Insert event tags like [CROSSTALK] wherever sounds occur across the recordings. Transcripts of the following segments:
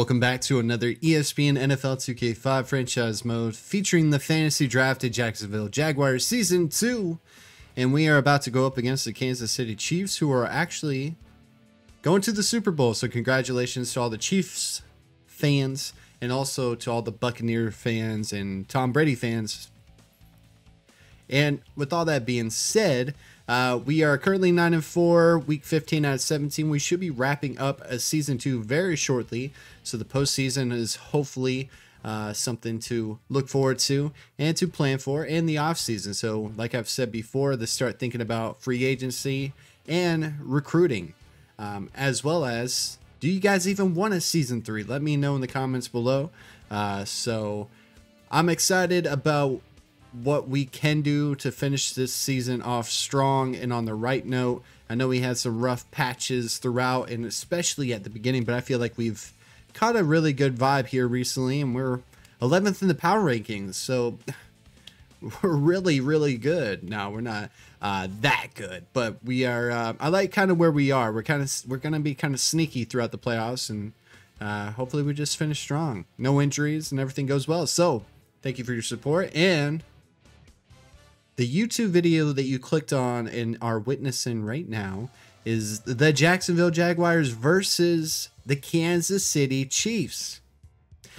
Welcome back to another ESPN NFL 2K5 franchise mode featuring the fantasy drafted Jacksonville Jaguars season 2. And we are about to go up against the Kansas City Chiefs, who are actually going to the Super Bowl. So, congratulations to all the Chiefs fans and also to all the Buccaneer fans and Tom Brady fans. And with all that being said, uh, we are currently 9 and 4, week 15 out of 17. We should be wrapping up a season 2 very shortly. So the postseason is hopefully uh, something to look forward to and to plan for in the offseason. So, like I've said before, to start thinking about free agency and recruiting, um, as well as do you guys even want a season 3? Let me know in the comments below. Uh, so, I'm excited about what we can do to finish this season off strong and on the right note. I know we had some rough patches throughout and especially at the beginning, but I feel like we've caught a really good vibe here recently and we're 11th in the power rankings. So [LAUGHS] we're really, really good. No, we're not uh, that good, but we are. Uh, I like kind of where we are. We're kind of we're gonna be kind of sneaky throughout the playoffs, and uh, hopefully we just finish strong. No injuries and everything goes well. So thank you for your support and the YouTube video that you clicked on and are witnessing right now is the Jacksonville Jaguars versus the Kansas City Chiefs.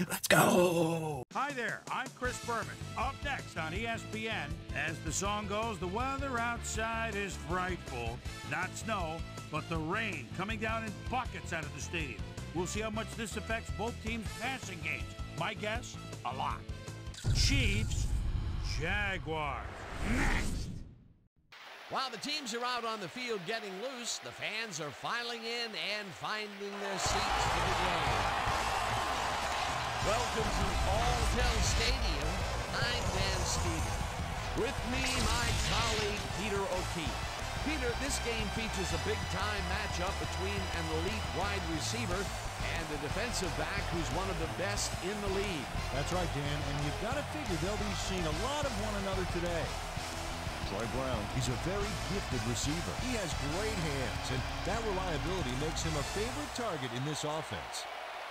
Let's go. Hi there, I'm Chris Berman. Up next on ESPN, as the song goes, the weather outside is frightful. Not snow, but the rain coming down in buckets out of the stadium. We'll see how much this affects both teams' passing games. My guess, a lot. Chiefs, Jaguars. Next. While the teams are out on the field getting loose, the fans are filing in and finding their seats for the game. Welcome to Alltel Stadium. I'm Dan Stevens. With me, my colleague Peter O'Keefe. Peter, this game features a big-time matchup between an elite wide receiver and a defensive back who's one of the best in the league. That's right, Dan, and you've got to figure they'll be seeing a lot of one another today. Troy Brown, he's a very gifted receiver. He has great hands, and that reliability makes him a favorite target in this offense.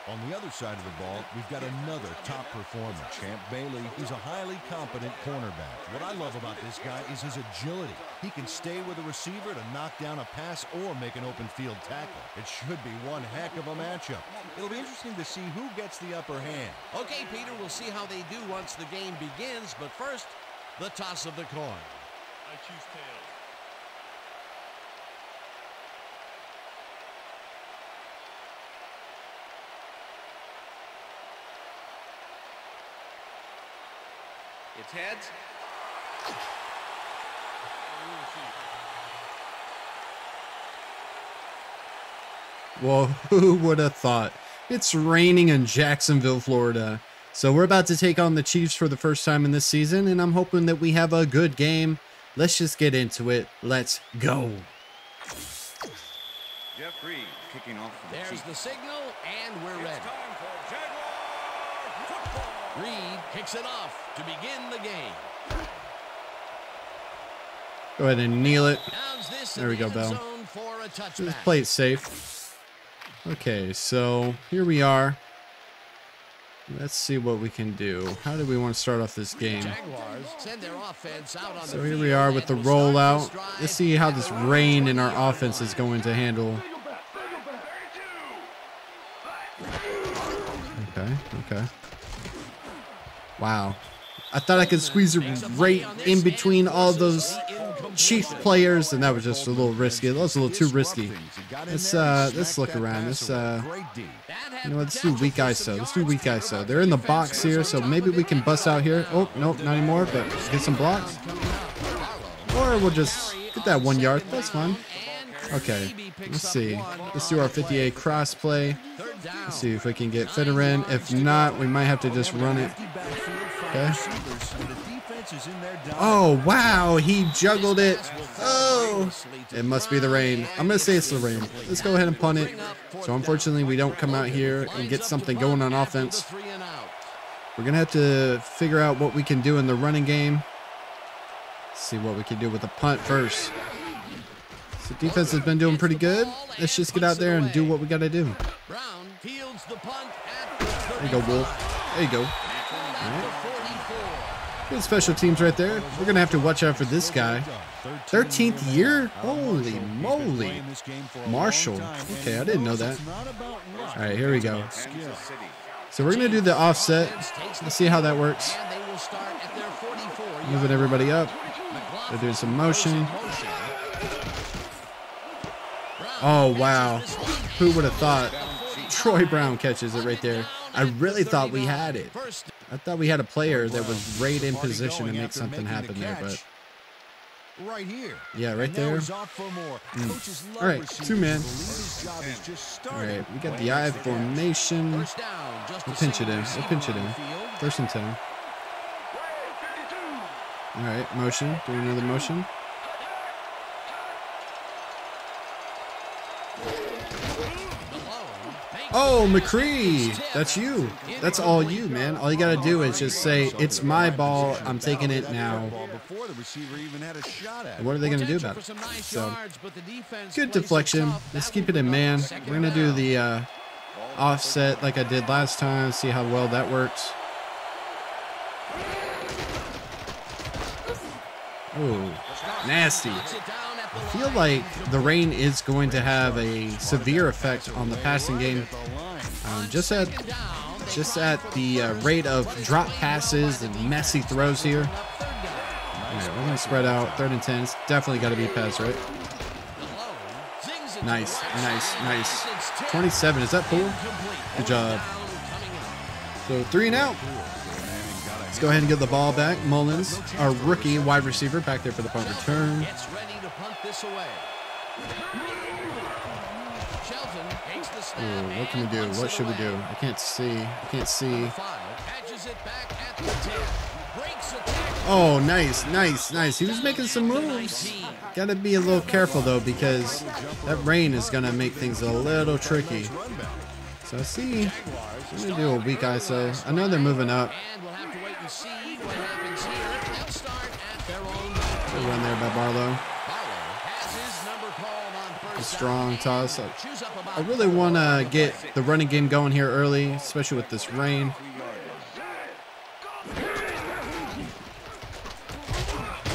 On the other side of the ball, we've got another top performer, Champ Bailey. He's a highly competent cornerback. What I love about this guy is his agility. He can stay with a receiver to knock down a pass or make an open field tackle. It should be one heck of a matchup. It'll be interesting to see who gets the upper hand. Okay, Peter, we'll see how they do once the game begins, but first, the toss of the coin. I choose tails. It's heads. Well, [LAUGHS] who would have thought? It's raining in Jacksonville, Florida. So we're about to take on the Chiefs for the first time in this season, and I'm hoping that we have a good game. Let's just get into it. Let's go. Jeff Reed kicking off for the There's Chiefs. the signal, and we're It's ready. time for Jaguar football. Reed kicks it off to begin the game. Go ahead and kneel it. There we go, Bell. for a Just play it safe. Okay, so here we are. Let's see what we can do. How do we want to start off this game? Jaguars send their offense out on So here we are with the and will start rollout. Let's see how this rain in our offense is going to handle. Okay, okay. Wow. I thought I could squeeze it right in between all those Chief players, and that was just a little risky. That was a little too risky. Let's uh let's look around. Let's uh you know, let's do weak ISO. Let's do weak. ISO. They're in the box here, so maybe we can bust out here. Oh, nope, not anymore, but get some blocks. Or we'll just get that one yard. That's fine. Okay, let's see. Let's do our 58 cross play. Let's see if we can get fitter in. If not, we might have to just run it. Okay. Oh, wow. He juggled it. It must be the rain. I'm going to say it's the rain. Let's go ahead and punt it. So, unfortunately, we don't come out here and get something going on offense. We're going to have to figure out what we can do in the running game. See what we can do with the punt first. So, defense has been doing pretty good. Let's just get out there and do what we got to do. There you go, Wolf. There you go. At the 44. Good special teams right there. We're gonna have to watch out for this guy. 13th year? Holy moly. Marshall. Okay, I didn't know that. All right, here we go. So we're gonna do the offset. Let's see how that works. And they will start at their 44. Moving everybody up. They're doing some motion. Oh wow. Who would have thought? Troy Brown catches it right there. I really thought we had it. I thought we had a player that was right in position to make something happen there, but right here. Yeah, right there. he's off for more. Mm. Coaches love All right, two man. who believe his job is just all right, we got the I formation. First down, just We'll pinch it in. We'll pinch it in. First and ten. All right, motion. Do another motion. Oh, McCree, that's you. That's all you, man. All you gotta do is just say, "It's my ball. I'm taking it now." Ball before the receiver even had a shot at it. What are they gonna do about it? So, good deflection. Let's keep it in man. We're gonna do the uh, offset like I did last time. See how well that works. Oh, nasty. I feel like the rain is going to have a severe effect on the passing game. Um, just at just at the uh, rate of drop passes and messy throws here. All right, we're gonna spread out third and ten. It's definitely got to be a pass, right? To Nice, nice, nice. 27. Is that full? Good job. So three and out. Let's go ahead and get the ball back. Mullins, our rookie wide receiver, back there for the punt return. Gets ready to punt this away. Shelton takes the snap Ooh, what can we do? What should we do? I can't see. I can't see. Catches it back at the 10. Breaks a tackle. Oh, nice, nice, nice. He was making some moves. Gotta be a little careful though because that rain is gonna make things a little tricky. So I see. I'm gonna do a weak ISO. I know they're moving up. We'll have to wait and see what happens here. They'll start at their own Good run there by Barlow. A strong toss. I, Chews up about I really want to get the running game going here early, especially with this rain.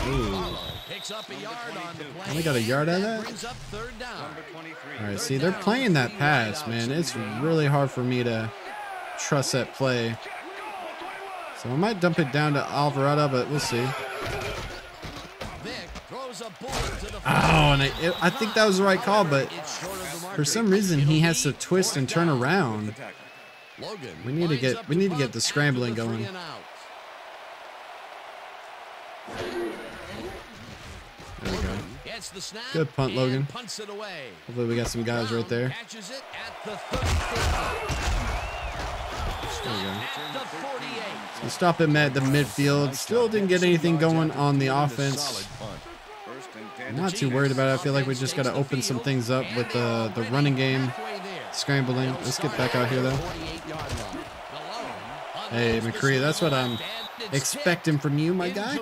Ooh. Picks a yard on. Only got a yard out of that? Brings up third down. All right, see, they're playing that pass, man. It's really hard for me to trust that play. So I might dump it down to Alvarado, but we'll see. Oh, and I, it, I think that was the right call, but It's short of the mark. for some reason he has to twist and turn around. Logan We need to get- we need to get the scrambling going. There we go. Gets the snap Good punt, Logan. Punts it away. Hopefully we got some guys right there. Catches it at the 34. There we go. At the 48. So stop him at the midfield. Still didn't get anything going on the offense. I'm not too worried about it. I feel like we just got to open some things up with the, the running game. Scrambling. Let's get back out here, though. 48-yard line. Malone Hey, McCree, that's what I'm snap, and it's expecting from you, my guy.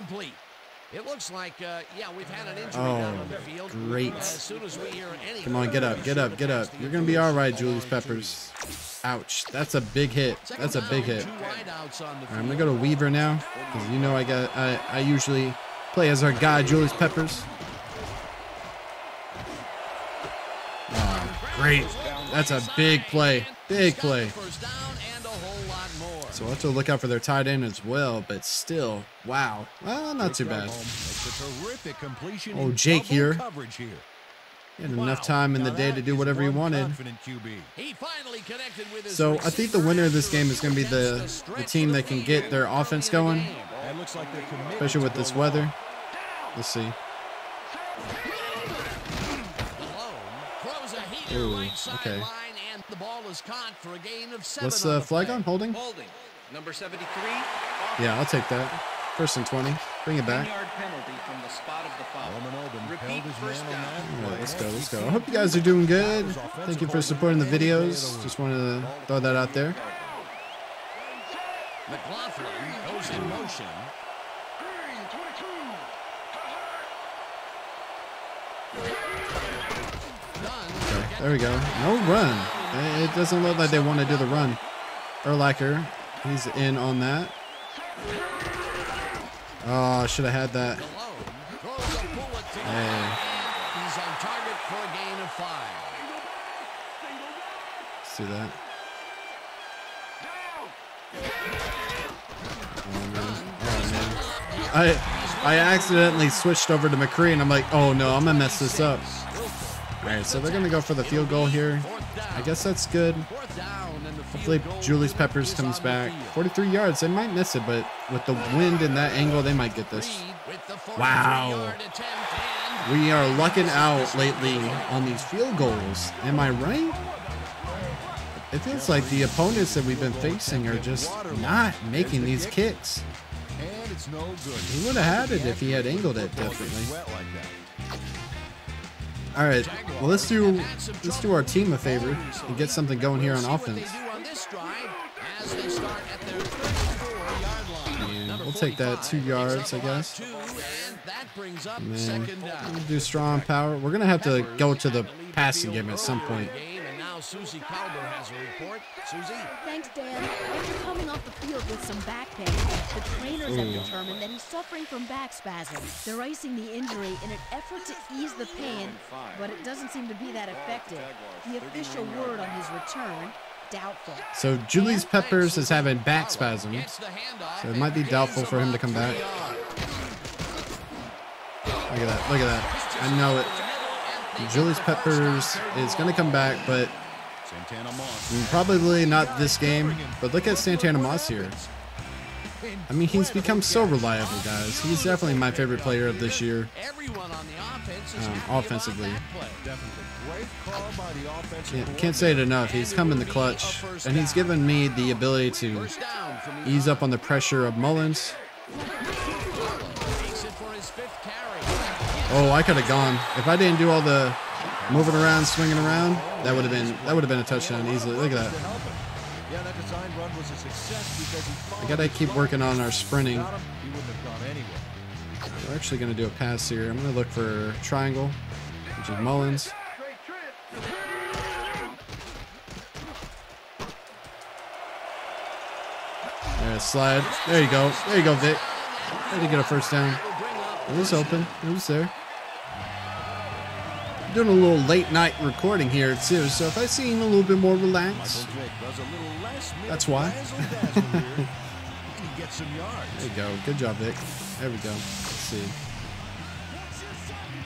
It looks like, uh, yeah, we've had an injury Oh, down on the field. great. As soon as any Come on, get up, get up, get up. You're going to be all right, Julius Peppers. Ouch. That's a big hit. That's a big hit. Two wideouts on the All right, I'm going to go to Weaver now. Because you know I got I, I usually play as our guy, Julius Peppers. Great. That's a big play. Big play. First down and a whole lot more. So we'll have to look out for their tight end as well, but still, wow. Well, not too bad. Makes a terrific completion Oh, Jake here. He had enough time in the day to do whatever he wanted. confident QB. He finally connected with his So I think the winner of this game is going to be the, the team that can get their offense going, That looks like they're committed especially with this weather. Let's see. Malone throws a heater Ooh, right okay. sideline, and the ball is caught for a gain of seven. What's the the flag play. on? Holding? Holding. Number 73. Yeah, I'll take that. First and 20. Bring it back. Yard penalty from the spot of the foul. Roman Oben held Repeat his first man on down. that All right, play. let's go, let's go. I hope you guys are doing good. Thank you for supporting the videos. Just wanted to throw that out there. McLaughlin goes in motion. There we go. No run. It doesn't look like they want to do the run. Urlacher. He's in on that. Oh, I should have had that. Malone throws a bullet to the Hey. he's on target for a gain of five. Let's do that. Oh, man. Oh, man. I I accidentally switched over to McCree and I'm like, oh no, I'm gonna mess this up. All right, so they're gonna go for the field goal here. I guess that's good. Hopefully Julius Peppers comes back. 43 yards. They might miss it, but with the wind and that angle, they might get this. Wow. 43-yard attempt, and We are lucking out lately on these field goals. Am I right? It feels like the opponents that we've been facing are just not making these kicks. He would have had it if he had angled it, Football All right, well let's do let's do our team a favor and get something going here on offense. they do on this drive as they start at their 34-yard line. Yeah, we'll take that two yards, I guess. and down. we'll do strong power. We're gonna have to go to the passing game at some point. Game, Suzy Kolber has a report. Susie, Thanks, Dan. After coming off the field with some back pain, the trainers have hmm. determined that he's suffering from back spasms. They're icing the injury in an effort to ease the pain, but it doesn't seem to be that effective. The official word on his return, doubtful. So Julius Peppers is having back spasms. So it might be doubtful for him to come back. Look at that. Look at that. I know it. Julius Peppers is going to come back, but Santana Moss. probably not this game. But look at Santana Moss here. I mean, he's become so reliable, guys. He's definitely my favorite player of this year. Everyone on the offense is Um, offensively. that play. Definitely. Great call by the offensive Can't, can't say it enough. He's come in the clutch, and he's given me the ability to First down from the ease up on the pressure of Mullins. Takes it for his fifth carry. Oh, I could have gone if I didn't do all the moving around, swinging around. That would have been that would have been a touchdown easily. Look at that. Yeah, that design run was a success because he I gotta keep working on our sprinting. Without him, he wouldn't have gone anywhere. We're actually gonna do a pass here. I'm gonna look for triangle, which is Mullins. There, slide. There you go. There you go, Vick. Had to get a first down. It was open. It was there. Doing a little late night recording here too, so if I seem a little bit more relaxed, Michael Vick does a little less That's why. razzle-dazzle here. [LAUGHS] He can get some yards. there you go. Good job, Vick. There we go. Let's see.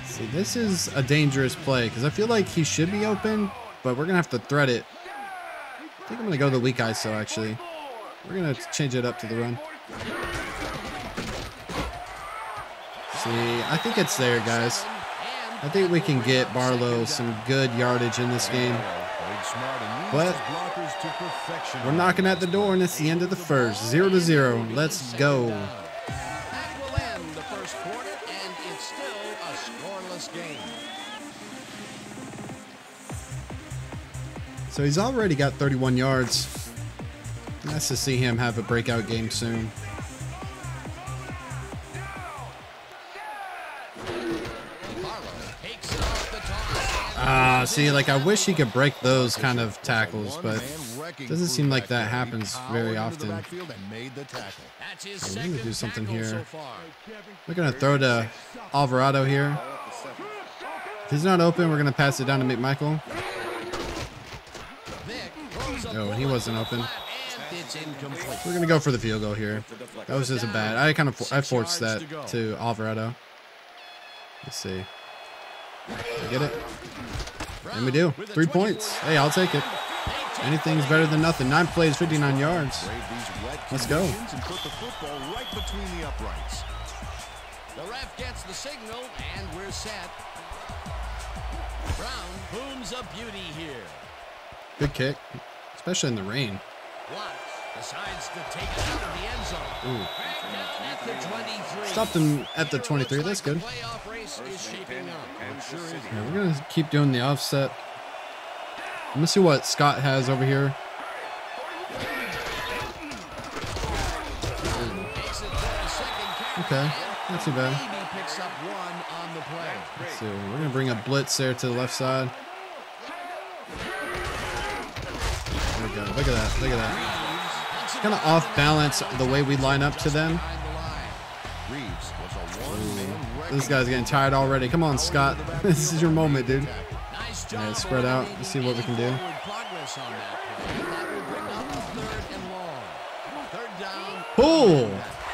See, this is a dangerous play because I feel like he should be open, but we're gonna have to thread it. I think I'm gonna go the weak ISO actually. We're gonna change it up to the run. See, I think it's there, guys. I think we can get Barlow some good yardage in this game. But. We're knocking at the door, and it's the end of the first. Zero to zero. Let's go. So he's already got 31 yards. Nice to see him have a breakout game soon. See, like I wish he could break those kind of tackles, but man wrecking doesn't seem like that happens very often. backfield and made the tackle. That's his we're gonna do something here. we're gonna throw to Alvarado here. If he's not open, we're gonna pass it down to McMichael. Vick throws a Oh, he wasn't open. flat, and it's incomplete. We're gonna go for the field goal here. That was just a bad. I kind of I forced that to Alvarado. Let's see. I get it. And we do. Three points. Hey, I'll take it. Anything's better than nothing. Nine plays, 59 yards. Brave these wet Let's go. conditions And put the between the uprights. The ref gets the signal, and we're set. Brown booms a beauty here. Good kick, especially in the rain. Watts decides to take it out of the end zone. Ooh. Down at the 23. Stopped him at the 23. That's good. The playoff race is shaping up. Yeah, we're gonna keep doing the offset. Let me see what Scott has over here. Takes it for a second carry. Okay, not too bad. Maybe picks up one on the play. So we're gonna bring a blitz there to the left side. There we go. Look at that. Look at that. kind of off balance the way we line up to them. Behind the line. Reeves This guy's getting tired already. Come on, Scott. [LAUGHS] this is your moment, dude. Nice spread out. Let's see what we can do. Pull.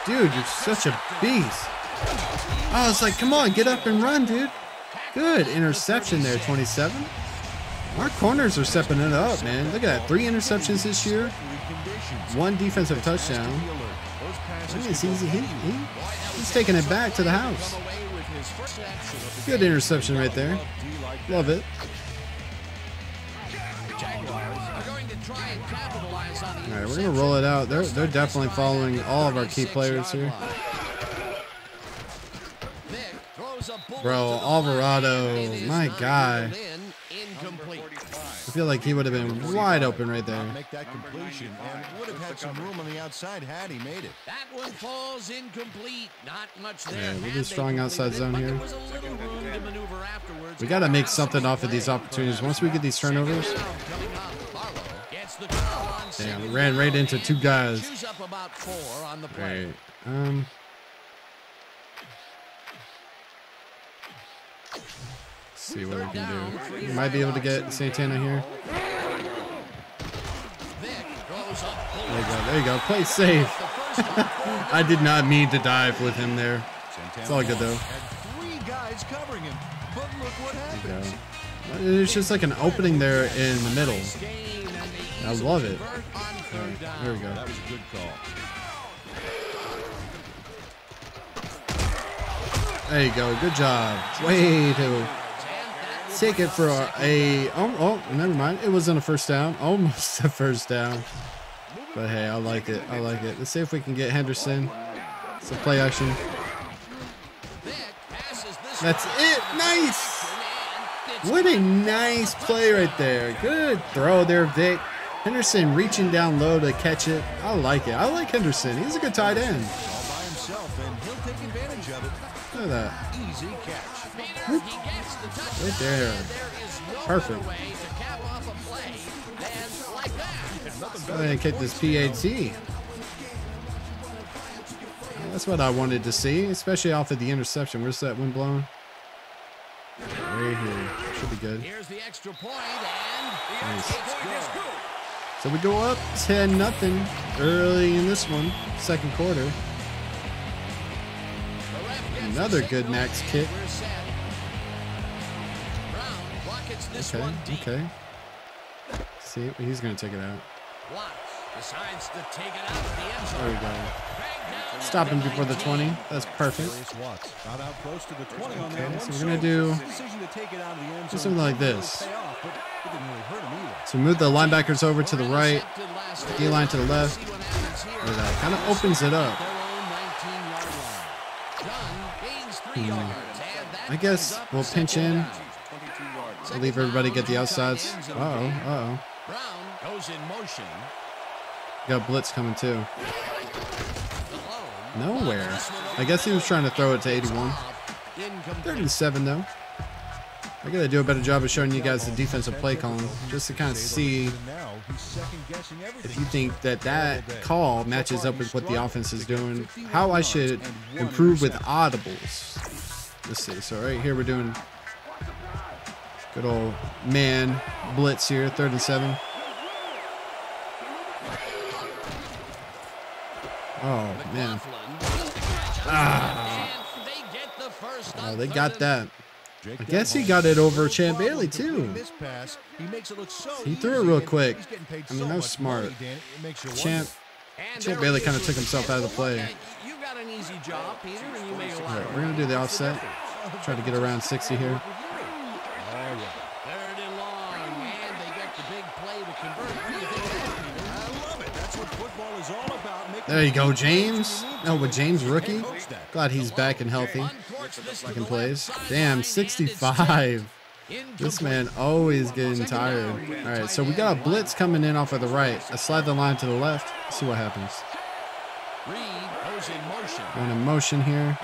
Dude, you're such a beast. Oh, I was like, come on, get up and run, dude. Good interception there, 27. Our corners are stepping it up, man. Look at that. Three interceptions this year. One defensive touchdown. I mean, it's. He, he, he's taking it back to the house. Good interception right there. Love it. All right, we're gonna roll it out. They're they're definitely following all of our key players here. Bro, Alvarado, my guy. ruled in, Incomplete. I feel like he would have been wide open right there. Make that completion and would have had some room on the outside had he made it. That one falls incomplete. Not much there. Yeah, we're just they strong outside zone here. there was a little room to maneuver afterwards. We gotta make something off of these opportunities. Once we get these turnovers, Coming up, Barlow gets the call on damn, we ran right into two guys. chews up about four on the All play. right. Um. See what we can do. We might be able to get Santana here. Vick throws up There you go. There you go. Play safe. [LAUGHS] I did not mean to dive with him there. It's all good though. Had three guys covering him, but look what There you go. There's just like an opening there in the middle. gain, and they I love it. convert on All third right, down. there we go. That was a good call. There you go. Good job. Way to take it for a. Oh, oh, never mind. It wasn't a first down. [LAUGHS] Almost a first down. But hey, I like it. I like it. Let's see if we can get Henderson. It's a play action. That's it. Nice. What a nice play right there. Good throw there, Vick. Henderson reaching down low to catch it. I like it. I like Henderson. He's a good tight end. Look at that. Easy catch. Peter, he gets the touchdown. Right there. and There is no Perfect. other way to cap off a play than like that. Go ahead and kick this PAT. That's what I wanted to see, especially off of the interception. Where's that wind blowing? Right here. Should be good. Here's the extra point, and Nice. So we go up 10 nothing early in this one, second quarter. The ref gets Another the good max kick. This Okay, one deep. okay. See, he's going to take it out. Watts decides to take it out of the end zone. There we go. Back Stop him before the 20. That's perfect. Darius Watts got out close to the 20 on that Okay, so we're gonna do- his decision to take it out of the end do zone something like this. pay off, but it didn't really hurt him either. So move the linebackers over to the right. Intercepted last D line to the left. See what happens here. Look at that. Kind of opens it up. Their own 19-yard line. Dunn gains three yards, and that Hmm. I guess we'll pinch in. We'll leave everybody get the outsides. Uh oh, uh oh. Brown goes in motion. Got blitz coming too. Nowhere. I guess he was trying to throw it to 81. 37 though. I gotta do a better job of showing you guys the defensive play calling, just to kind of see And now he's second guessing everything. if you think that that call matches up with what the offense is doing, how I should improve with audibles. Let's see. So right here we're doing good old man blitz here, third and seven. Oh man, Ah. Oh, they got that. I guess he got it over Champ Bailey, too. he threw it real quick. I mean, that was smart. Champ, Champ Bailey kind of took himself out of the play. Right, we're gonna do the offset. Try to get around 60 here. All right. Third and long, and they get the big play to convert. What do you think of that, Peter? I love it. That's what football is all about. Making There you go, James. No, but James rookie. Glad he's back and healthy. Uncorks this to Making the plays. Damn, sideline, and it's 65. This man always getting tired. All right, so we got a blitz coming in off of the right. I slide the line to the left. See what happens. Reed goes in motion. Going in motion here.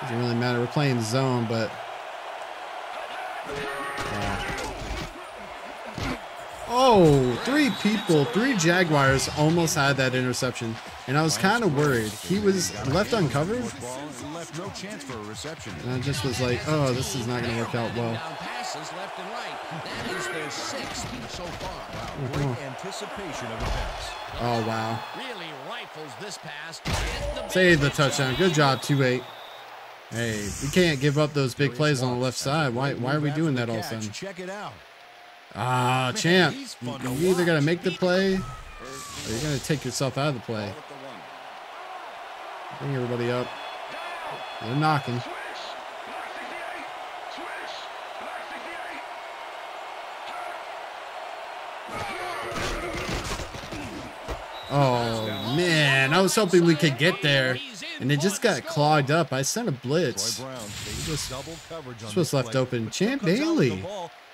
Doesn't really matter. We're playing zone, but. Oh, three people, three Jaguars almost had that interception. And I was kind of worried. He was left uncovered. And I just was like, oh, this is not going to work out well. Oh, wow. Save the touchdown. Good job, 2-8. Hey, we can't give up those big plays on the left side. Why, why are we doing that all of a sudden? Check it out. Ah, champ. You either got to make the play or you're going to take yourself out of the play. At the one. Bring everybody up. They're knocking. Oh man, I was hoping we could get there, and it just got clogged up. I sent a blitz. Brown just- double coverage on this was left open. Champ Bailey.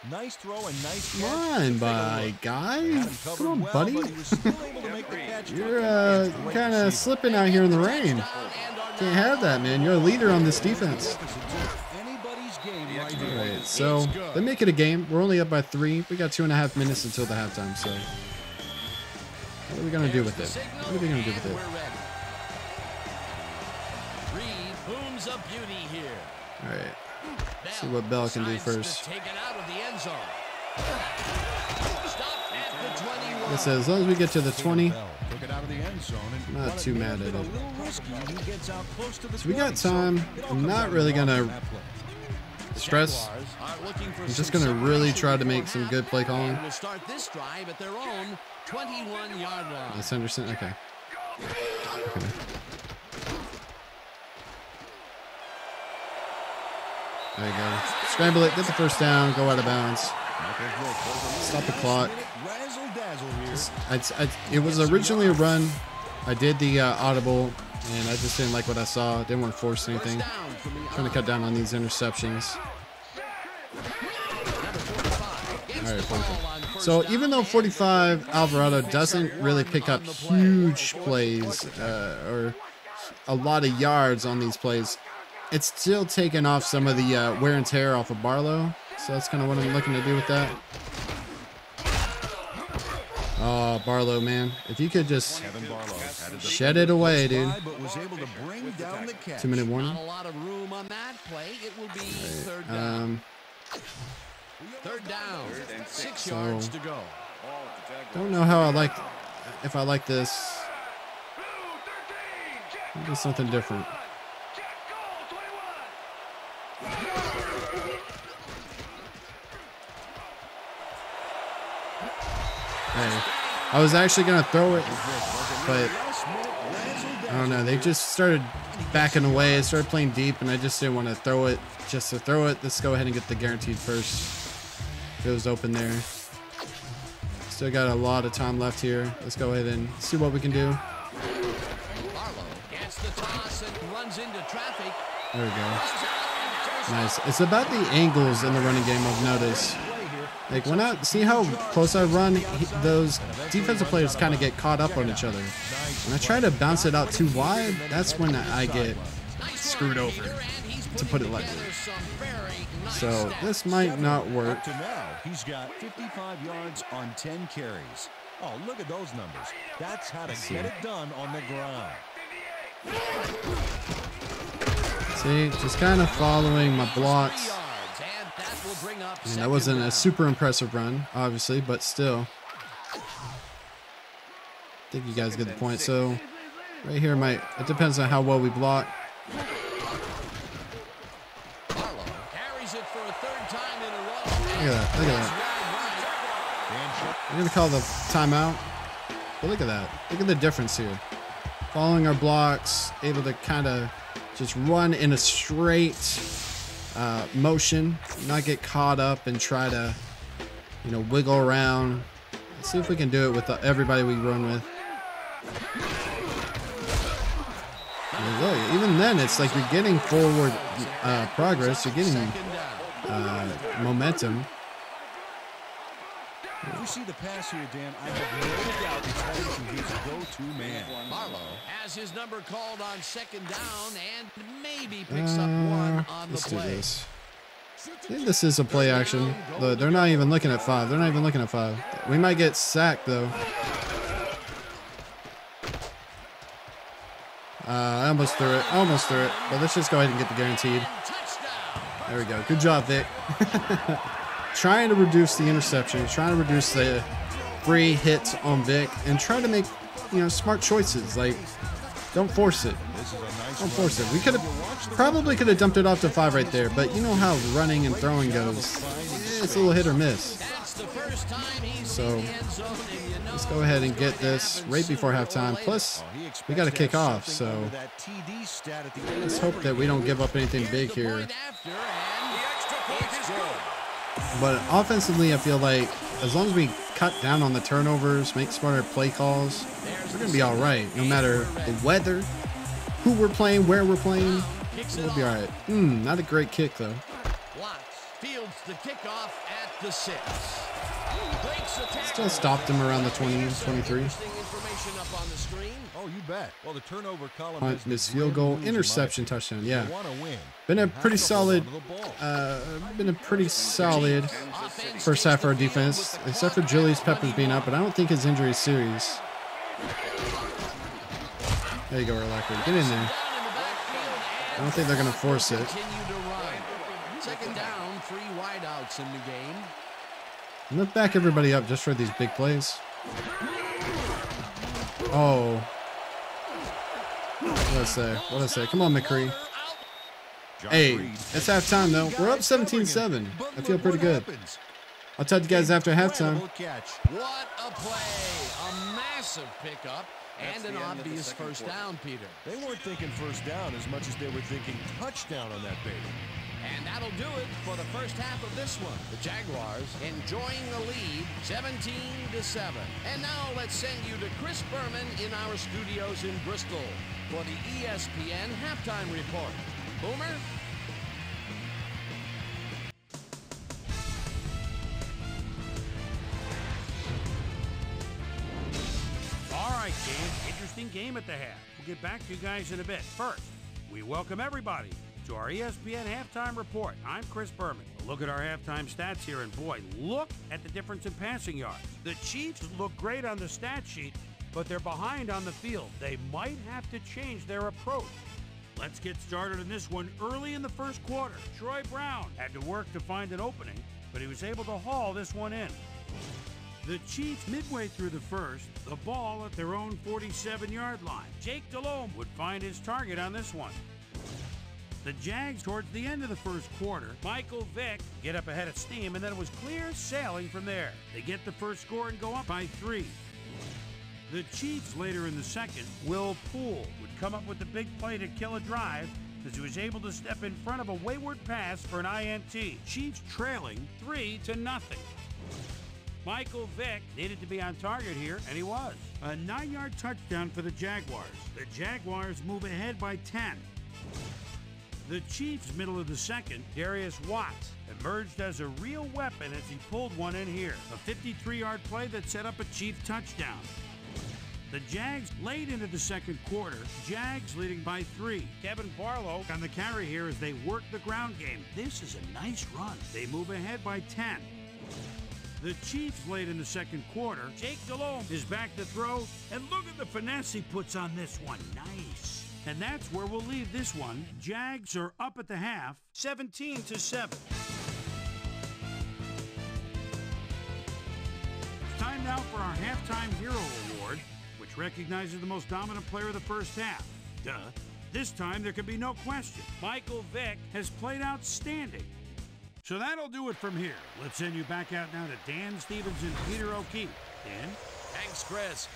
Ball. Nice throw and nice Come on, by look. guy. Had him Come on, well, buddy. but he was still able to make the catch. You're uh, kind of slipping out here in the rain. Can't have that, man. You're a leader on this defense. Anybody's game right All here. right, so they make it a game. We're only up by three. We got two and a half minutes until the halftime. So, what are we gonna do with it? What are we gonna do with it? We're ready. Reed booms a beauty here. All right. Bell See what Bell can do first. It out of the end zone. Stop at the 21. Like I said, as long as we get to the 20, Bell took it out of the end zone and Not too mad at been it. little risky, he gets out close to the So we got time. I'm not really gonna on that play. stress. Jaguars are looking for I'm just gonna really try to make some good play calling. and will start this drive at their own 21 yard line. That's Henderson. Okay. Okay. There you go. Scramble it. Get the first down. Go out of bounds. Stop the clock. I, I, it was originally a run. I did the uh, audible, and I just didn't like what I saw. Didn't want to force anything. Trying to cut down on these interceptions. All right, 45. So even though 45 Alvarado doesn't really pick up huge plays uh, or a lot of yards on these plays, it's still taking off some of the uh, wear and tear off of Barlow. So that's kind of what I'm looking to do with that. Oh, Barlow, man. If you could just Kevin Barlow had it shed it away, dude. fly, but was able to bring down the catch. Two minute warning. Not a lot of room on that play. It will be third down. Um, third down. Six So- yards to go. Ball at the Jaguars. don't know how I like, if I like this. Do something different. Hey, I was actually gonna throw it, but I don't know. They just started backing away, I started playing deep, and I just didn't want to throw it just to throw it. Let's go ahead and get the guaranteed first. If it was open there. Still got a lot of time left here. Let's go ahead and see what we can do. Barlow gets the toss and runs into traffic. There we go. Nice. It's about the angles in the running game I've noticed. Like when I see how close I run, he, those defensive players kind of get caught up on each other. When I try to bounce it out too wide, that's when I get screwed over, to put it lightly. So this might not work. Up to now, he's got 55 yards on 10 carries. Oh, look at those numbers. That's how to get it done on the ground. See, just kind of following my blocks. Mean, that wasn't a super impressive run, obviously, but still. I think you guys get the point. So, right here might, it depends on how well we block. Look at that, look at that. We're to call the timeout. But look at that. Look at the difference here. Following our blocks, able to kind of just run in a straight uh, motion, not get caught up and try to, you know, wiggle around. Let's see if we can do it with uh, everybody we run with. Look, even then, it's like you're getting forward uh, progress. You're getting uh, momentum. If we see the pass here, Dan, I have no doubt it's headed to his go-to man. Barlow has his number called on second down and maybe picks up Uh, one on the play. let's do this. I think this is a play action. Look, they're not even looking at five. They're not even looking at five. We might get sacked though. Uh, I almost threw it. I almost threw it. But let's just go ahead and get the guaranteed. There we go. Good job, Vick. [LAUGHS] trying to reduce the interceptions, trying to reduce the free hits on Vick, and try to make you know smart choices. Like, don't force it. Don't force it. We could have probably could have dumped it off to five right there, but you know how running and throwing goes. Eh, it's a little hit or miss. So let's go ahead and get this right before halftime. Plus, we got to kick off, so let's hope that we don't give up anything big here. But offensively, I feel like as long as we cut down on the turnovers, make smarter play calls, we're going to be all right. No matter the weather, who we're playing, where we're playing, we'll be all right. Hmm, not a great kick, though. Fields the kickoff at the six. Still stopped him around the 20, 23. You bet. Well, the turnover column Punt, is miss field goal, interception, touchdown. Yeah, been a pretty solid, onto the ball. uh, been a pretty solid first half for our defense, except for Julius Peppers being out. But I don't think his injury is serious. There you go, Urlacher. Get in there. I don't think they're gonna force it. Continue. Second down, three wideouts in the game. I'm back everybody up just for these big plays. Oh. What did I say? What did I say? Come on, McCree. Josh Hey, Reed. it's halftime though. We're up 17-7. I feel pretty good. I'll tell you guys after halftime. What a play! A massive pickup and an the end of the obvious first quarter. down, Peter. They weren't thinking first down as much as they were thinking touchdown on that baby. And that'll do it for the first half of this one. The Jaguars enjoying the lead 17 to 7. And now let's send you to Chris Berman in our studios in Bristol for the ESPN halftime report. Boomer? All right. Interesting game at the half. We'll get back to you guys in a bit. First, we welcome everybody to our ESPN halftime report. I'm Chris Berman. Look at our halftime stats here, and boy, look at the difference in passing yards. The Chiefs look great on the stat sheet, but they're behind on the field. They might have to change their approach. Let's get started on this one early in the first quarter. Troy Brown had to work to find an opening, but he was able to haul this one in. The Chiefs, midway through the first, the ball at their own 47 yard line. Jake Delhomme would find his target on this one. The Jags, towards the end of the first quarter, Michael Vick get up ahead of steam, and then it was clear sailing from there. They get the first score and go up by three. The Chiefs later in the second, Will Poole would come up with the big play to kill a drive as he was able to step in front of a wayward pass for an INT. Chiefs trailing three to nothing. Michael Vick needed to be on target here, and he was. A nine yard touchdown for the Jaguars. The Jaguars move ahead by 10. The Chiefs, middle of the second, Darius Watts emerged as a real weapon as he pulled one in here. A 53 yard play that set up a Chief touchdown. The Jags late into the second quarter. Jags leading by three. Kevin Barlow on the carry here as they work the ground game. This is a nice run. They move ahead by 10. The Chiefs late in the second quarter. Jake Delhomme is back to throw, and look at the finesse he puts on this one. Nice. And that's where we'll leave this one. Jags are up at the half, 17 to 7. It's time now for our halftime hero award, which recognizes the most dominant player of the first half. Duh. This time there can be no question. Michael Vick has played outstanding. So that'll do it from here. Let's send you back out now to Dan Stevens and Peter O'Keefe. Dan? Thanks, Chris.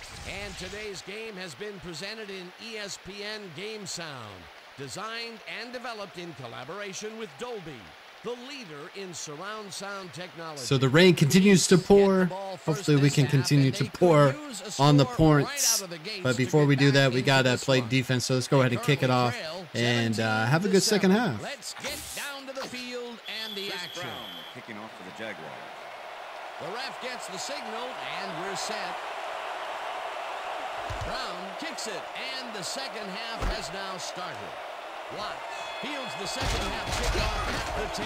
And today's game has been presented in ESPN Game Sound, designed and developed in collaboration with Dolby, the leader in surround sound technology. So the rain continues to pour. Hopefully we can continue to pour on the points. But before we do that, we gotta play defense. So let's go ahead and kick it off and uh, have a good second half. Let's get down to the field and the Chris action. Brown kicking off for the Jaguars. The ref gets the signal, and we're set. Brown kicks it, and the second half has now started. Watts fields the second half kickoff at the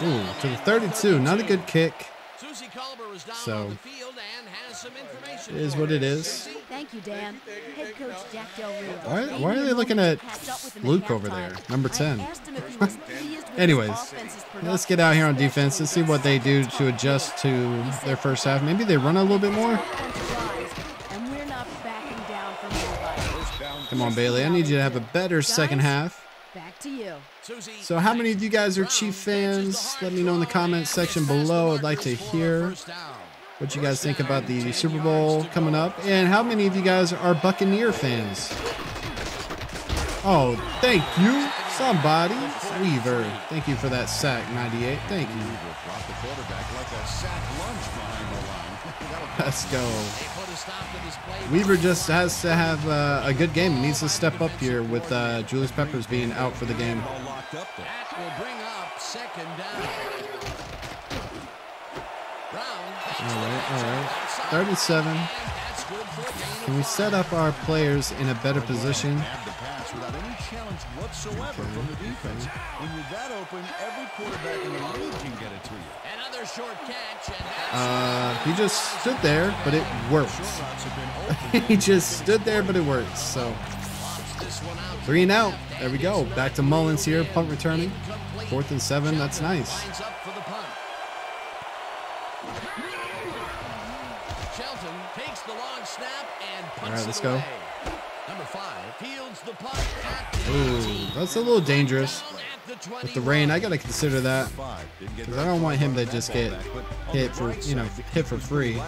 10. Ooh, to the 32. Not a good kick. Suzy Kolber is down So, on the field and has some information. It is what it us. is. Suzy? Thank you, Dan. Head coach Jack Del Rio. Why- why are they looking at catch up with him Luke over there, number 10? I asked him if he was pleased with his Anyways, Let's get out here on defense. Let's see what they do to adjust to their first half. Maybe they run a little bit more. offensive rise, and we're not backing down from anybody. Come on, Bailey. I need you to have a better second half. Back to you. So, how many of you guys are Chief fans? Let me know in the comments section below. I'd like to hear what you guys think about the Super Bowl coming up. And how many of you guys are Buccaneer fans? Oh, thank you. Somebody. Weaver. Thank you for that sack, 98. Thank you. Weaver brought the quarterback like a sack lunch behind the line. Let's go. They put a stop to this play. Weaver just has to have uh, a good game. He needs to step up here with uh, Julius Peppers being out for the game. All locked up there. That will bring up second down. All right, all right. 37. And that's good for a gain of Can we set up our players in a better position? Have the pass without any challenge whatsoever from the defense. When you're that open, every quarterback in the league can get it to you. Another short catch, and that's Uh, he just stood there, but it worked. Short routes have been [LAUGHS] open. he just stood there, but it worked. So lobs this one out. three and out. There we go. Back to Mullins here, punt returning. Fourth and seven. That's nice. Lines up for the punt. Shelton takes the long snap and punts All right, let's go. away. Number five fields the punt at the Ooh, that's a little dangerous. Down at the With the rain, I gotta consider that. Five. Didn't get 'Cause very I don't want him to just get back, but on hit for- you know, hit for free.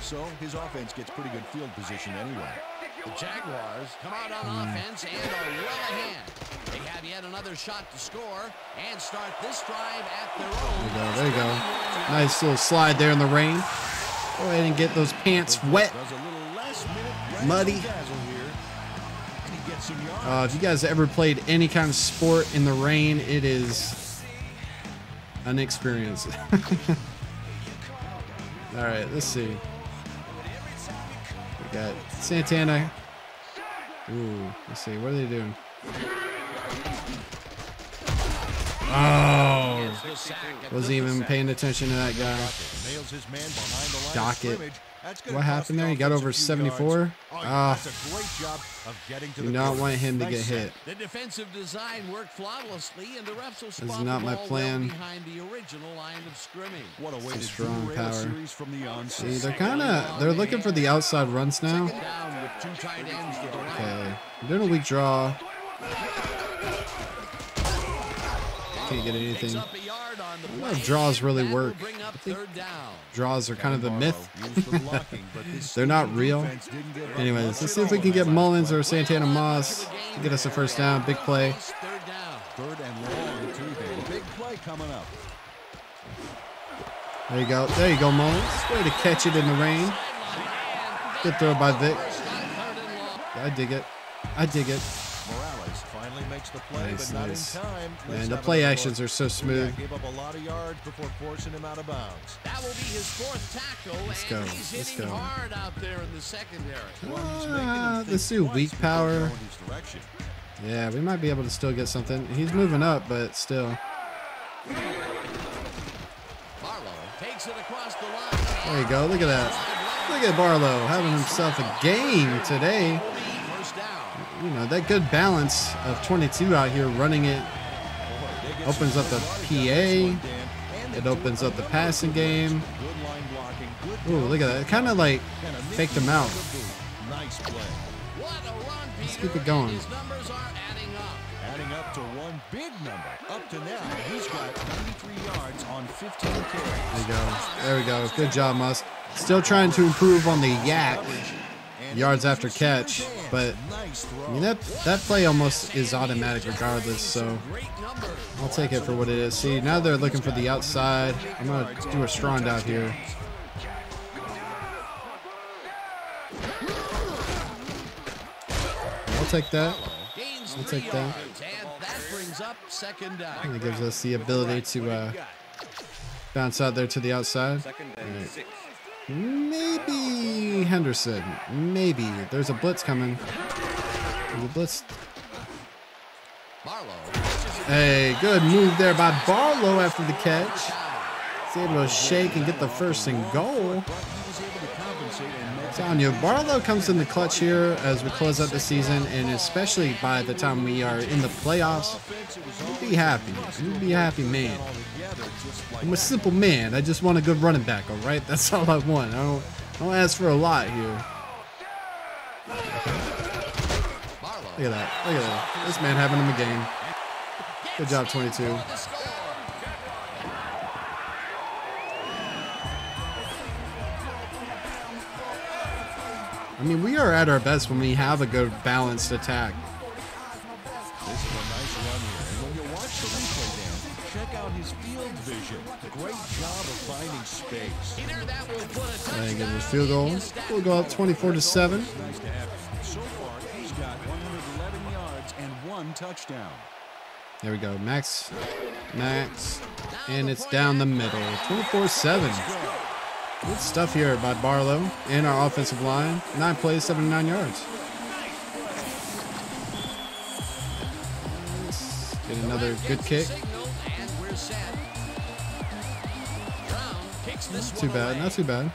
So his offense gets pretty good field position anyway. The Jaguars come out on Hmm. offense and are well ahead. They have yet another shot to score and start this drive at their own. There you go. There you go. Nice little slide there in the rain. Go ahead and get those pants wet. Does a little last minute Muddy. Uh, if you guys ever played any kind of sport in the rain, it is an experience. [LAUGHS] All right, let's see. We got Santana. Ooh, let's see. What are they doing? Oh, The sack at wasn't even paying attention to that guy. Nails his man behind the line Docket. of scrimmage. That's gonna What happened there? He got over 74? Yards. Oh, yeah, Ah. that's a great job of getting to Do the not quarterback. want him to Nice get sack. hit. The defensive design worked flawlessly, and the refs will spot not the my ball plan. well behind the original line of scrimmage. What a way a to strong derail a power. series from the onset. See, they're kind of they're looking for the outside runs now. Second down with two tight ends to the right. Okay, I'm doing a weak draw. Can't get Picks anything. Up a yard on the don't know play, draws really work. I think- Draws are kind of the myth. used for blocking, but [LAUGHS] this They're not real. defense didn't give up Anyways, let's see if we can get Mullins or Santana Moss much of the game to get us a first down. Big play. Lost Third down. Third and long, too, Dan. Big play coming up. There you go. There you go, Mullins. Way to catch it in the rain. Good throw by Vick. I dig it. I dig it. Morales finally makes the play, Nice, but not nice. in time. Man, Let's the play actions are so Yeah, smooth. gave up a lot of yards before forcing him out of bounds. That will be his fourth tackle, Let's and go, he's let's hitting go. hard out there in the secondary. Well, he's ah, making him think let's do weak power. going his direction. Yeah, we might be able to still get something. He's moving up, but still. Barlow takes it across the line. There you go. Look at that. Look at Barlow having himself a game today. First down. You know, that good balance of 22 out here running it Boy, they get opens up the PA. shots this one, Dan. And they It opens up the passing game. Good line blocking, good Ooh, look at that. It kind of like Kinda faked him out. the boot. Nice play. What a run, Peter. Let's keep it going. numbers are adding up. Adding up to one big number. Up to now, he's got 93 yards on 15 carries. There we go. There we go. Good job, Musk. Still trying to improve on the YAC And yards after catch, but. I mean that that play almost is automatic regardless. So I'll take it for what it is. See, now they're looking for the outside. I'm gonna do a strong out here. I'll take that. I'll take that. It gives us the ability to uh, bounce out there to the outside. Right. Maybe Henderson. Maybe. There's a blitz coming. There's a blitz. Hey, good move there by Barlow after the catch. He's able to shake and get the first and goal. Telling you, Barlow comes in the clutch here as we close out the season, and especially by the time we are in the playoffs, you'll be happy. You'll be happy, man. I'm a simple man. I just want a good running back, all right? [LAUGHS] That's all I want. I don't, don't ask for a lot here. Look at that. Look at that. This man having him a game. Good job, 22. For the score. I mean, we are at our best when we have a good balanced attack. This is a nice run here. And when you watch the replay down, check out his field vision. Great job of finding space. Get his field goal. in his stats. We'll go up 24 to 7. Nice to have him. So far, he's got 111 yards and one touchdown. There we go. Max. Max. And it's down the middle. 24 7. Good stuff here by Barlow and our offensive line. Nine plays, 79 yards. Get another good kick. This Too bad. Not too bad.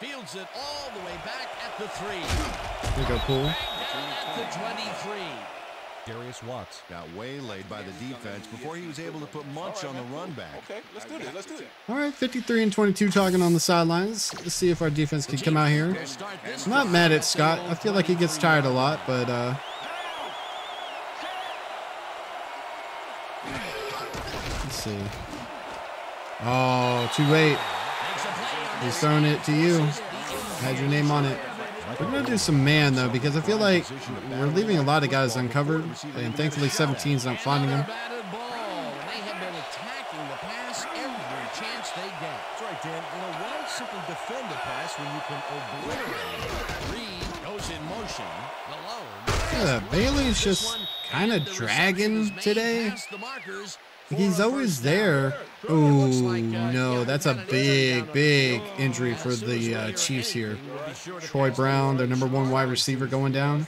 Watts fields it all the way back at the three. There we go, Pool. At the 23. Darius Watts got waylaid by the defense before he was able to put much on the run back. Okay, let's do this. Let's do it. All right, 53 and 22 talking on the sidelines. Let's see if our defense can come out here. I'm not mad at Scott. I feel like he gets tired a lot, but uh let's see. Oh, too late. He's throwing it to you. Had your name on it. We're gonna do some man though, because I feel like we're leaving a lot of guys uncovered, and thankfully 17's not finding them. Bailey's just kind of dragging today. He's always there. Oh no, that's a big, big injury for the uh, Chiefs here. Troy Brown, their number one wide receiver, going down.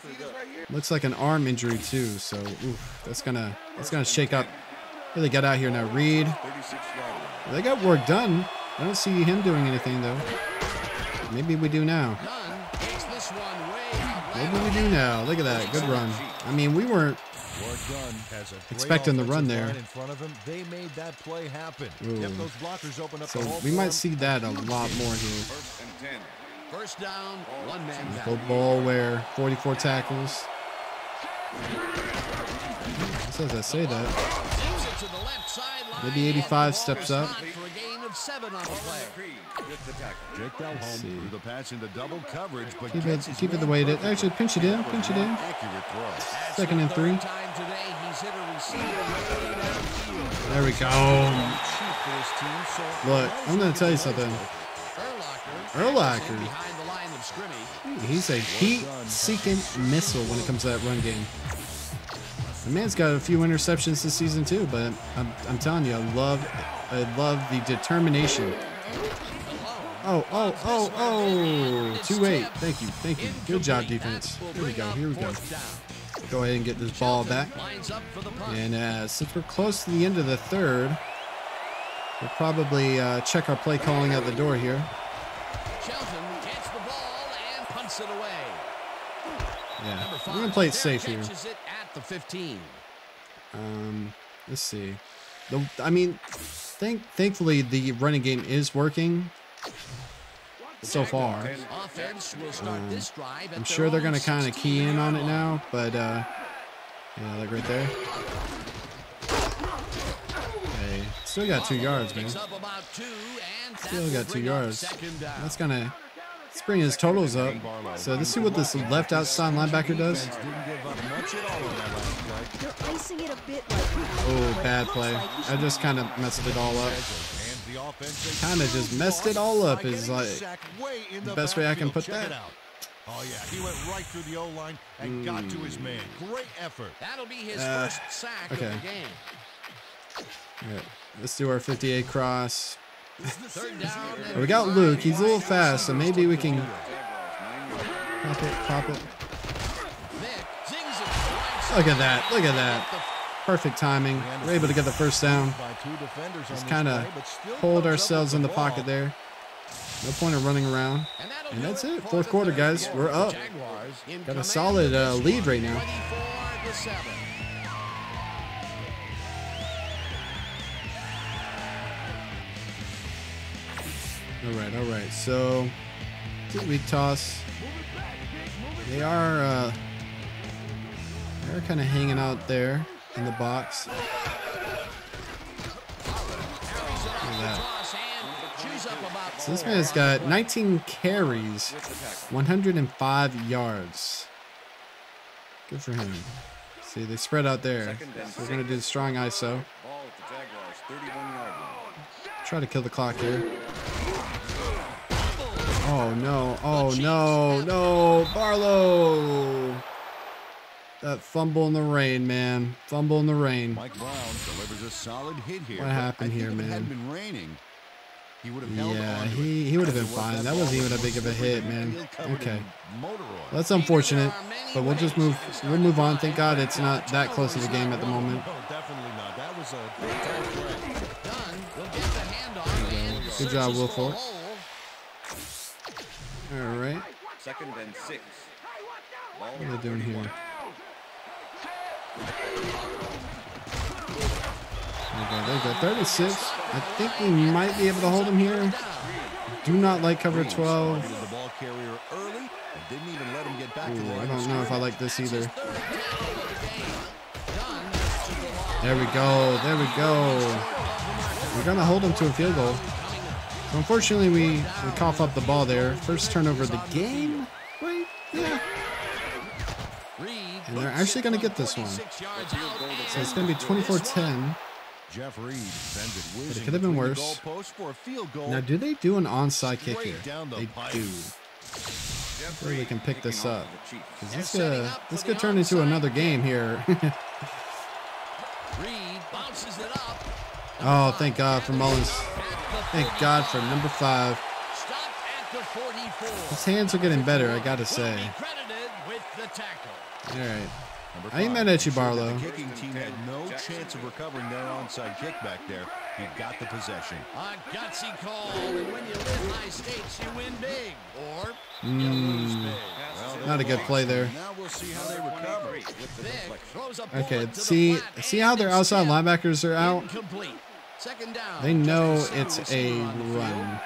Looks like an arm injury too. So oof, that's gonna that's gonna shake up. Really got out here now. Reed, they got work done. I don't see him doing anything though. Maybe we do now. Maybe we do now. Look at that, good run. I mean, we weren't Work done. Has a great Expecting the run there. In front of him, they made that play happen. Yep, those blockers open up So we might see that a lot more here. First and 10. First down, one man down. Football where 44 tackles. It says I say that. Moves it to the left sideline, Maybe 85 steps up. Of seven on the play. Creed with the tackle. Jake Delhomme see. threw the pass into double coverage, but Keep it, keep it the way it is. Actually, pinch it in, pinch it in. Second and three. Third time today, he's hit a receiver way downfield. There we go. Cheap for this team, so Look, I'm gonna tell you something. Urlacher. Urlacher. in Behind the line of scrimmage. He's a heat-seeking missile when it comes to that run game. The man's got a few interceptions this season too, but I'm, I'm telling you, I love, I love the determination. Oh, oh, oh, oh! Too late. Thank you, thank you. Good job, defense. Here we go. Here we go. Go ahead and get this ball back. And uh, since we're close to the end of the third, we'll probably uh, check our play calling out the door here. Shelton gets the ball and punts it away. Yeah, five, gonna play it safe here. it at the 15. Um, let's see. The, I mean, thank thankfully the running game is working so far. Offense will start Um, this drive I'm sure they're gonna kind of key in on it now, but uh, yeah, like right there. Hey, still got two yards, man. Picks up about two, and that Still got two yards. That's gonna let's bring his totals up. So let's see what this left outside linebacker does. Defense didn't give up much at all on that last play. They're icing it a bit right now. Oh, bad play. I just kind of messed it all up. And the offense they Kinda just messed it all up is like getting sacked way in the best way I can put that. out. Oh yeah, he went right through the O line and got to his man. Great effort. That'll be his Uh, first sack okay. of the game. All right, let's do our 58 cross. We got. Luke. He's a little fast, so maybe we can pop it, pop it. Look at that. Look at that. Perfect timing. We're able to get the first down. Just kind of hold ourselves in the pocket there. No point in running around. And that's it it. Fourth quarter, guys. We're up. Got a solid uh, lead right now. All right, all right. So, we toss. They are uh, they're kind of hanging out there in the box. So this man's got 19 carries, 105 yards. Good for him. See, they spread out there. So we're gonna do the strong ISO. Ball at the Jaguars 31 yard. Try to kill the clock here. Oh no, oh no, no, Barlow! That fumble in the rain, man. Fumble in the rain. Mike Brown delivers a solid hit here. What happened I think here, if it man? had been raining, he would have held Yeah, on he, he would have been As it was, fine. That wasn't even a big of a hit, man. Okay. motor oil. That's unfortunate, but we'll just move. We'll move on. Thank God it's not that close of a game at the moment. No, definitely not. That was a big time play. Dunn will get the handoff and Good job, for Will a Fuller. hole. All right, Second and six. Ball what are they doing here? There you go. There you go. 36. I think we might be able to hold him here. Do not like cover 12. Targeted the ball carrier early and didn't even let him get back to the Ooh, I don't know if I like this either. Third tackle of the game. Dunn to the line. There we go. There we go. We're gonna hold him to a field goal. Unfortunately, we, we cough up the ball there. First turnover of the game. Wait, yeah. And they're actually gonna get this one. 46 yards out. So it's gonna be 24-10. Jeff Reed sends it could have been worse. Now, do they do an onside kick here? They do. Hopefully they can pick this up. This could, this could turn into another game here. [LAUGHS] Reed bounces it up. Oh, thank God for Mullins. Thank God for number five. Stop at the 44. His hands are getting better, I gotta say. be credited with the tackle. All right. Number I ain't mad at you, that Barlow. The kicking team had no chance of recovering their onside kick back there. He got the possession. A gutsy call, and when you live high stakes, you win big, or you Hmm. lose big. Well, Not a good play there. Now we'll see how they recover. Vick throws a bullet Okay, see see how their outside linebackers are out? Incomplete. Second down. They know it's a receiver on the field. run.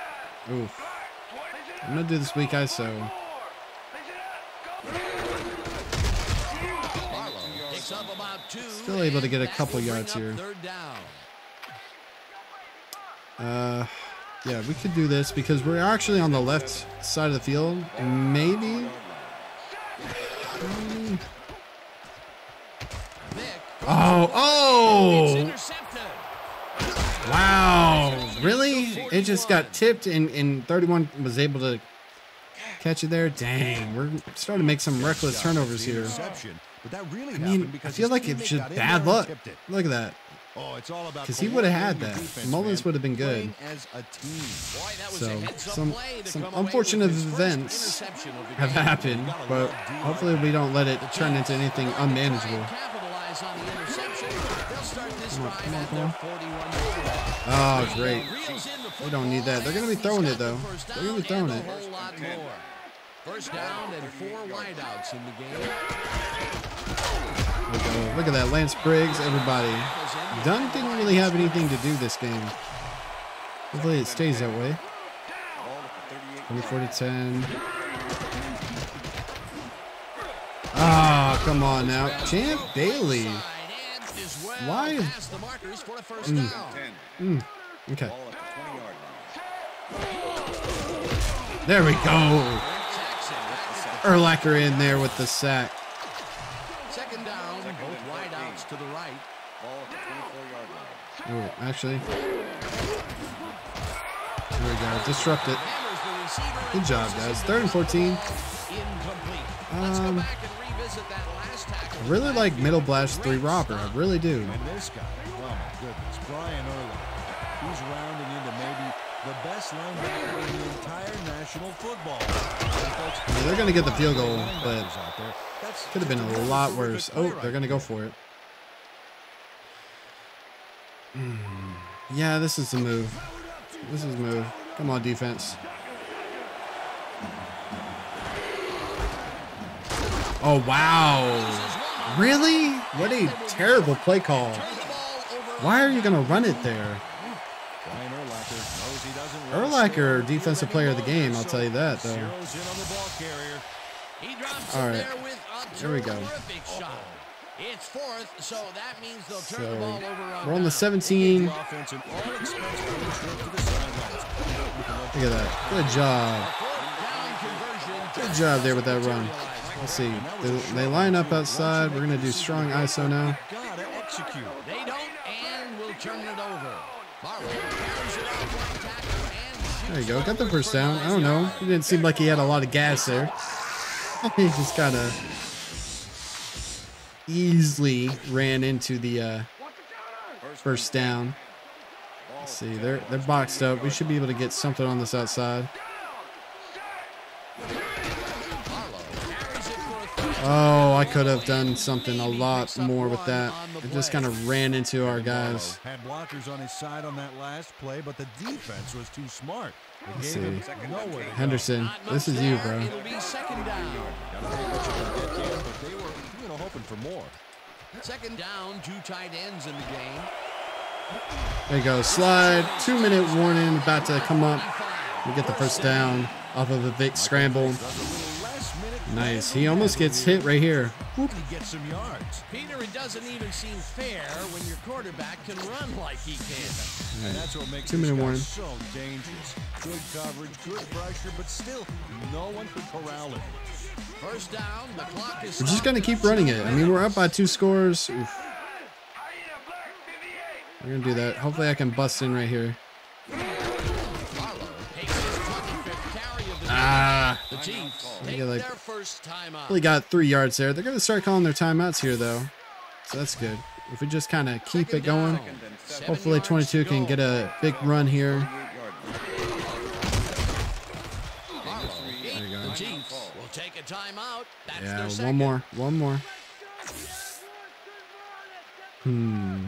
Oof. I'm gonna do this weak ISO. Picks up about two. Still able to get a couple yards here. Uh, yeah, we could do this because we're actually on the left side of the field. Maybe. Maybe. Oh, oh! Intercepted. Wow, really? It just got tipped, and, and 31 was able to catch it there. Dang, we're starting to make some reckless turnovers here. interception, but that really I mean, I feel like it's just bad luck. Look at that. Oh, it's all about because he would've had that. defense, Mullins would've been good. As a team. Boy, that was So, a some- some come away with unfortunate events interception of the Have happened, but hopefully we don't let it turn into anything Try and unmanageable. Capitalize on the interception. They'll start this Come on, drive at their 41 Oh, great. Reels in the We don't need that. They're gonna be throwing it, though. he's got the first They're gonna be throwing it. a whole lot more. First down and four wideouts in the game. Look at- that, Lance Briggs, everybody. Dunn didn't really have anything to do this game. Hopefully it stays that way. Ball at the 38 24 to 10. Ah, come on now. Champ Bailey. Why down. 10. Okay, Ball at the 20 yard line. there we go. Urlacher in there with the sack. second down. Both wideouts to the right. Ball at the 24 yard line. Oh, actually. There we go. Disrupt it. Good job, guys. Third and 14. Incomplete. Let's go Um, back and revisit that last tackle. I really like Middle Blast 3 Robber. I really do. And this guy, oh my goodness, Brian Urlacher. He's rounding into maybe the best linebacker in the entire National Football. Yeah, they're going to get the field goal, but could have been a lot worse. Oh, they're going to go for it. Hmm. Yeah, this is the move. This is the move. Come on, defense. Oh, wow. Really? What a terrible play call. Why are you going to run it there? Urlacher, defensive player of the game, I'll tell you that, though. All right. there we go. It's fourth, so that means they'll turn So the ball over we're on the down. 17. The offense and all expense paid trip to the sidelines. Look at that. Good job. Good job there with that run. Let's see. They, they line up outside. We're going to do strong ISO now. They don't and will turn it over. Barlow carries it off right tackle and shoots There you go. Got the first down. I don't know. He didn't seem like he had a lot of gas there. [LAUGHS] he just kind of easily ran into the uh, first down. Let's see. They're they're boxed up. We should be able to get something on this outside. Oh, I could have done something a lot more with that. I just kind of ran into our guys. Had blockers on his side on that last play, but the defense was too smart. Let's see. nowhere to go. Henderson, this is you, bro. Second down. Gotta take what you can get there, but they were, hoping for more. Second down, two tight ends in the game. There you go. Slide. Two minute warning about to come up. We get the first down off of a Vick scramble. Nice. He almost gets hit right here. He gets some yards. Peter, it doesn't even seem fair when your quarterback can run like he can. And that's what makes Two minute warning. so dangerous. Good coverage, good pressure, but still, no one could corral him. First down, the clock is We're just going to keep running it. I mean, we're up by two scores. Oof. We're going to do that. Hopefully, I can bust in right here. Ah. The Chiefs I take get like- their first time out. Got three yards there. They're going to start calling their timeouts here, though. So that's good. If we just kind of keep it going, hopefully 22 can get a big run here. There you go. The Chiefs will take a timeout. That's Yeah, one more. One more. Hmm.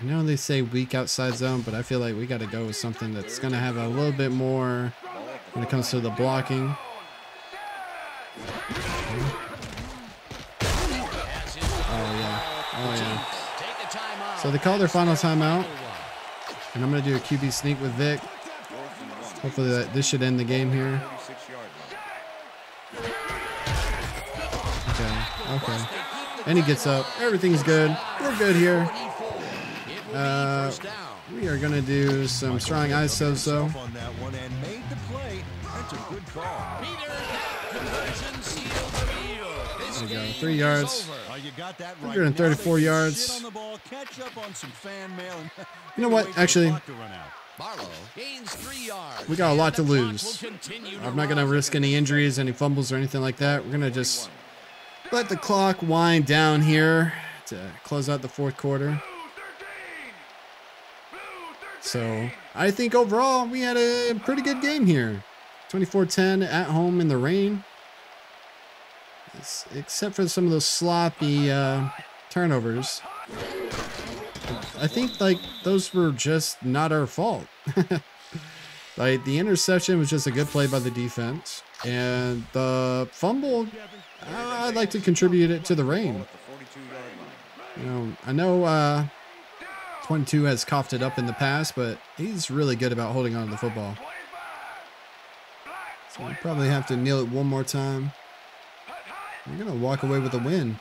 I know they say weak outside zone, but I feel like we got to go with something that's going to have a little bit more when it comes to the blocking. Oh, yeah. Oh, yeah. So they call their final timeout, and I'm going to do a QB sneak with Vick. Hopefully that this should end the game here. Okay. Okay. And he gets up. Everything's good. We're good here. Uh. We are going to do some strong ISOs, though. on that one and made the play. That's a good call. Peter, conversion sealed the deal. This There you go. Three yards. over. Oh, you got that right. 134 Now they can yards. Sit on the ball, catch up on some fan mail, [LAUGHS] You know what? wait for the Actually- clock to run out. Barlow gains three yards. We got a lot to And the clock lose. I'm not going to risk any injuries, any fumbles, or anything like that. We're going to just let the clock wind down here to close out the fourth quarter. So I think overall we had a pretty good game here. 24-10 at home in the rain. Except for some of those sloppy uh, turnovers. I think like those were just not our fault. [LAUGHS] like the interception was just a good play by the defense, and the fumble, I'd like to contribute it to the rain. You know, I know uh, 22 has coughed it up in the past, but he's really good about holding on to the football. So I probably have to kneel it one more time. We're gonna walk away with a win.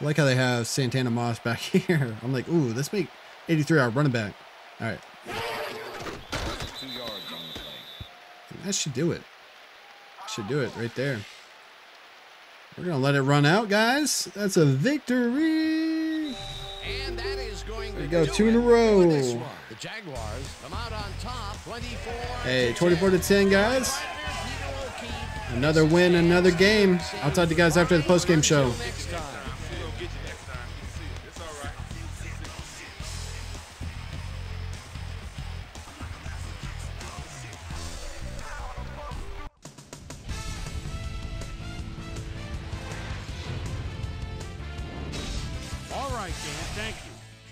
I like how they have Santana Moss back [LAUGHS] here. I'm like, ooh, let's make 83 our running back. All right, that should do it. Should do it right there. We're gonna let it run out, guys. That's a victory. And that is going There to you go, two in a row. one. The Jaguars come out on top, 24. Hey, 24 to 10, guys. Another win, another game. I'll talk to you guys after the post-game show.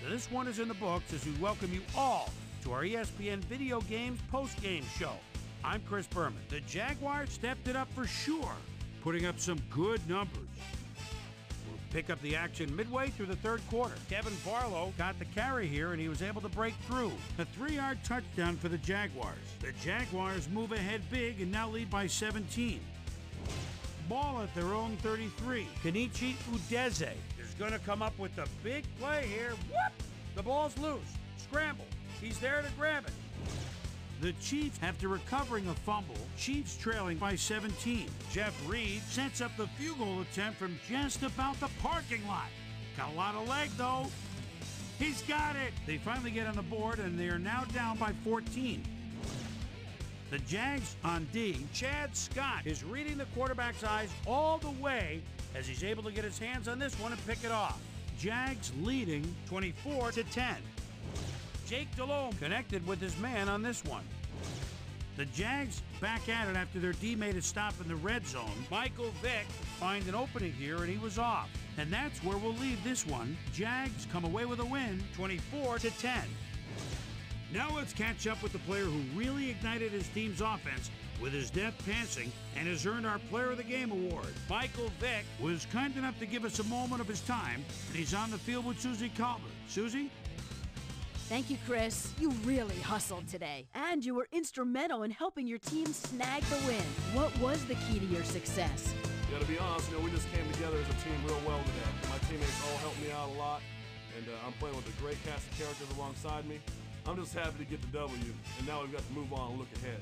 This one is in the books as we welcome you all to our ESPN Video Games post-game show. I'm Chris Berman. The Jaguars stepped it up for sure, putting up some good numbers. We'll pick up the action midway through the third quarter. Kevin Barlow got the carry here and he was able to break through. A three-yard touchdown for the Jaguars. The Jaguars move ahead big and now lead by 17. Ball at their own 33. Kenichi Udeze going to come up with the big play here. Whoop! The ball's loose. Scramble. He's there to grab it. The Chiefs, after recovering a fumble, Chiefs trailing by 17. Jeff Reed sets up the field goal attempt from just about the parking lot. Got a lot of leg though. He's got it. They finally get on the board and they are now down by 14. The Jags on D. Chad Scott is reading the quarterback's eyes all the way as he's able to get his hands on this one and pick it off. Jags leading 24 to 10. Jake Delhomme connected with his man on this one. The Jags back at it after their D made a stop in the red zone. Michael Vick finds an opening here and he was off. And that's where we'll leave this one. Jags come away with a win, 24 to 10. Now let's catch up with the player who really ignited his team's offense with his depth passing and has earned our Player of the Game award. Michael Vick was kind enough to give us a moment of his time, and he's on the field with Suzy Kolber. Suzy? Thank you, Chris. You really hustled today. And you were instrumental in helping your team snag the win. What was the key to your success? Yeah, to be honest, you know, we just came together as a team real well today. My teammates all helped me out a lot, and uh, I'm playing with a great cast of characters alongside me. I'm just happy to get the W, and now we've got to move on and look ahead.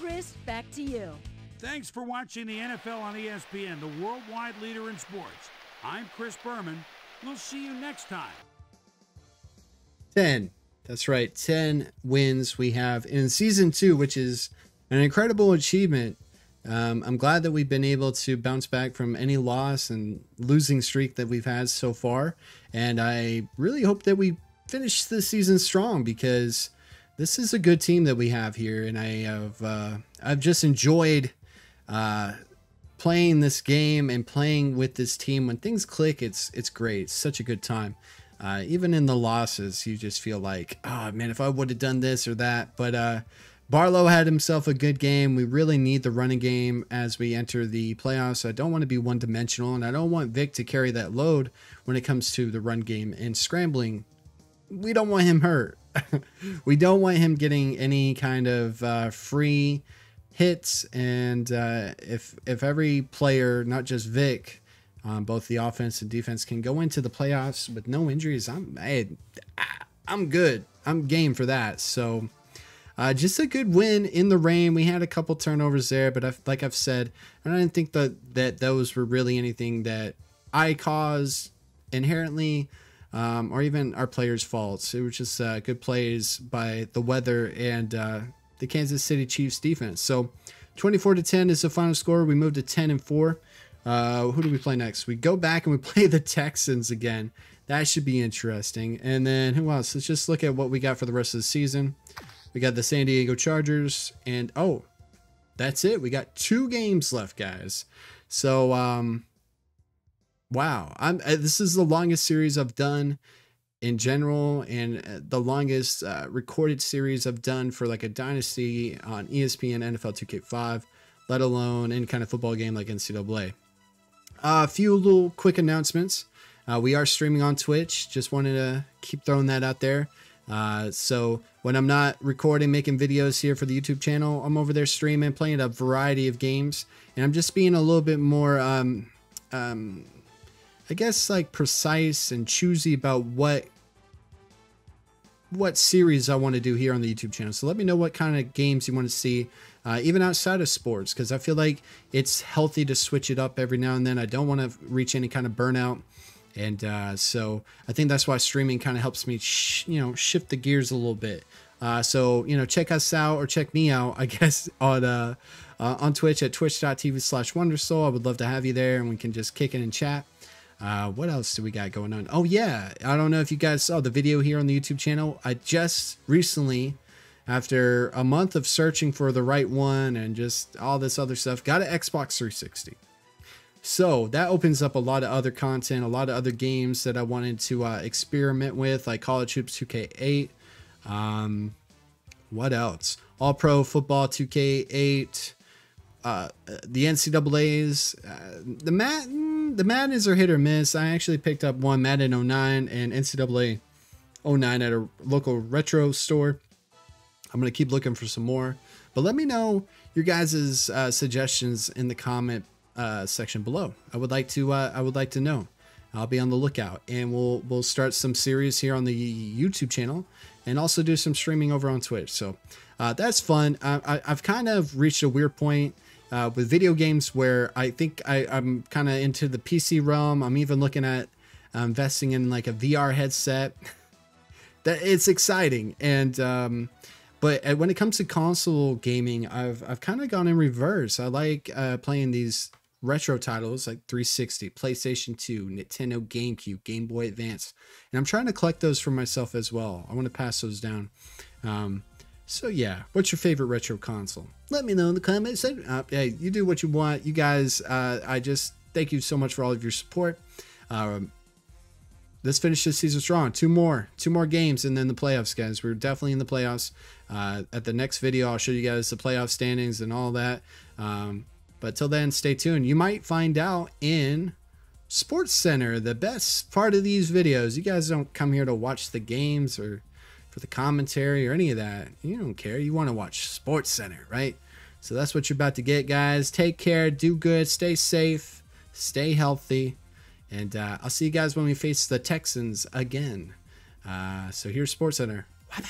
Chris, back to you. Thanks for watching the NFL on ESPN, the worldwide leader in sports. I'm Chris Berman. We'll see you next time. 10. That's right. 10 wins we have in season two, which is an incredible achievement. Um, I'm glad that we've been able to bounce back from any loss and losing streak that we've had so far. And I really hope that we finish the season strong because this is a good team that we have here. And I have, uh, I've just enjoyed uh, playing this game and playing with this team. When things click, it's, it's great. It's such a good time. Uh, even in the losses, you just feel like, oh man, if I would have done this or that. But uh, Barlow had himself a good game. We really need the running game as we enter the playoffs. I don't want to be one dimensional, and I don't want Vick to carry that load when it comes to the run game and scrambling. We don't want him hurt. [LAUGHS] we don't want him getting any kind of uh, free hits. And uh, if if every player, not just Vick, um, both the offense and defense can go into the playoffs with no injuries. I'm I, I'm good. I'm game for that. So uh, just a good win in the rain. We had a couple turnovers there, but I've, like I've said, I didn't think that that those were really anything that I caused inherently. Um, or even our players' faults. It was just uh, good plays by the weather and uh, the Kansas City Chiefs defense. So 24 to 10 is the final score. We moved to 10 and 4. Uh, who do we play next? We go back and we [LAUGHS] play the Texans again. That should be interesting. And then who else? Let's just look at what we got for the rest of the season. We got the San Diego Chargers, and oh, that's it. We got two games left, guys. So, um, wow, I'm uh, this is the longest series I've done in general, and uh, the longest uh, recorded series I've done for like a dynasty on ESPN NFL 2K5, let alone any kind of football game like NCAA. Uh, a few little quick announcements. Uh, we are streaming on Twitch. Just wanted to keep throwing that out there. Uh, so when I'm not recording, making videos here for the YouTube channel, I'm over there streaming, playing a variety of games, and I'm just being a little bit more, um, um, I guess, like precise and choosy about what what series I want to do here on the YouTube channel. So let me know what kind of games you want to see, uh, even outside of sports, because I feel like it's healthy to switch it up every now and then. I don't want to reach any kind of burnout. And uh, so I think that's why streaming kind of helps me, you know, shift the gears a little bit. Uh, so, you know, check us out or check me out, I [LAUGHS] guess, on uh, uh on Twitch at twitch.tv slash wondersoul. I would love to have you there and we can just kick it and chat. Uh, what else do we got going on? Oh yeah, I don't know if you guys saw the video here on the YouTube channel. I just recently, after a month of searching for the right one and just all this other stuff, got an Xbox 360. So that opens up a lot of other content, a lot of other games that I wanted to uh, experiment with, like College Hoops 2K8. Um, what else? All Pro Football 2K8. Uh, the NCAA's. Uh, the Madden, the Maddens are hit or miss. I actually picked up one Madden 09 and NCAA 09 at a local retro store. I'm gonna keep looking for some more. But let me know your guys' uh, suggestions in the comment uh, section below. I would like to uh, I would like to know. I'll be on the lookout, and we'll we'll start some series here on the YouTube channel, and also do some streaming over on Twitch. So uh, that's fun. I, have kind of reached a weird point uh, with video games where I think I, I'm kind of into the PC realm. I'm even looking at uh, investing in like a VR headset. [LAUGHS] that it's exciting, and um, but uh, when it comes to console gaming, I've I've kind of gone in reverse. I like uh, playing these retro titles like 360, PlayStation 2, Nintendo GameCube, Game Boy Advance. And I'm trying to collect those for myself as well. I want to pass those down. Um, so yeah, what's your favorite retro console? Let me know in the comments. Uh, yeah, you do what you want. You guys, uh, I just thank you so much for all of your support. Um, let's finish this season strong. Two more, two more games, and then the playoffs, guys. We're definitely in the playoffs. Uh, at the next video, I'll show you guys the playoff standings and all that. Um, but till then, stay tuned. You might find out in Sports Center, the best part of these videos. You guys don't come here to watch the games or for the commentary or any of that. You don't care. You want to watch Sports Center, right? So that's what you're about to get, guys. Take care, do good, stay safe, stay healthy, and uh, I'll see you guys when we face the Texans again. Uh, so here's Sports Center. Wow.